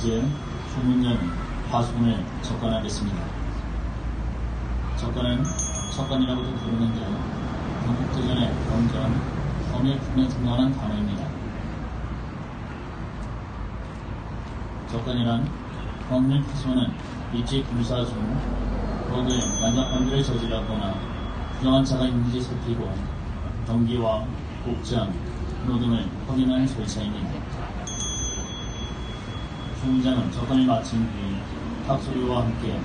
이제 주문년 파수꾼에 접근하겠습니다. 접근은 접근이라고도 부르는데 건국대전의 경전, 범의 품에 등장하는 단어입니다. 접근이란 법률 파수는 일제 군사 중 거기에 난장범죄를 저질하거나 부정한 자가 있는지 살피고 동기와 복장, 노 등을 확인하는 절차입니다. 주문장은 접근을 마친 뒤 탁소리와 함께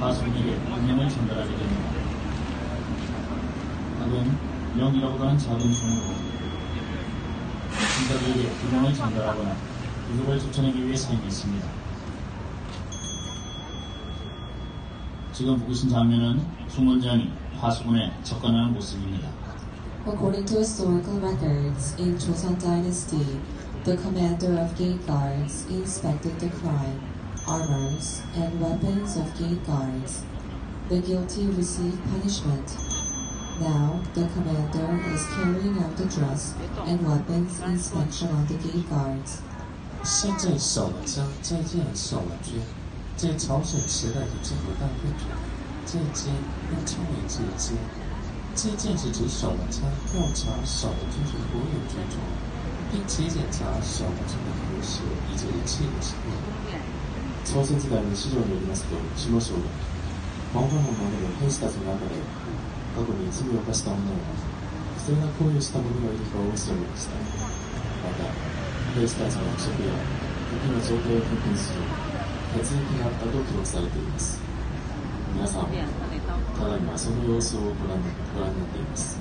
가수분에게 명령을 전달하게 됩니다. 탁은 명이라고 하는 작은 종으로 신사들에게 규명을 전달하거나 부족을 쫓아내기 위해 사용했습니다. 지금 보신 장면은 주문장이 파수군에 접근하는 모습입니다. According to historical records, in Joseon Dynasty, the commander of gate guards inspected the crime, armors, and weapons of gate guards. The guilty received punishment. Now, the commander is carrying out the dress and weapons inspection on the gate guards. 现在手了将这件手了绢，在朝鲜时代的政府大会中，这件又称为这件。这件是指手了枪调查手了绢是国有军种， 检查手了绢的同时以及一切的情况。朝鮮時代の史料によりますと、下省が、マンハの守る兵士たちの中で、過去に罪を犯した女は、不正な行為をした者がいるかを調べました。また、兵士たちの役職や、武器の状態を確認する、手続きがあったと記録されています。皆さん、ただいまその様子をご覧にご覧になっています。